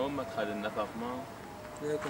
هون مدخل النفق ما؟ هيك